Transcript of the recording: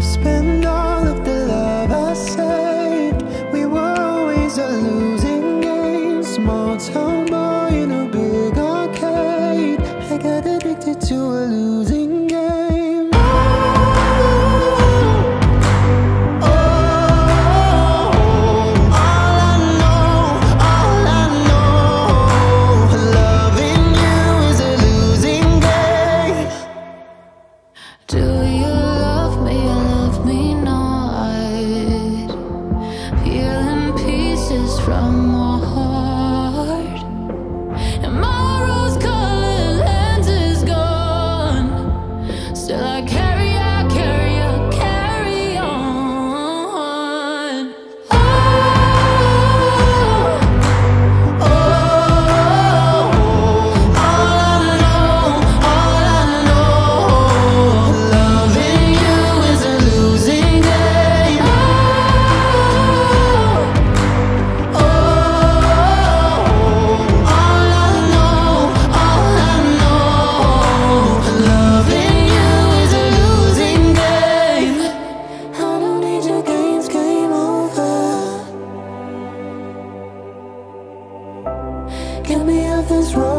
I've all of the love I saved. We were always a losing game. Small town boy in a big arcade. I got addicted to a from my heart, Get me off this road.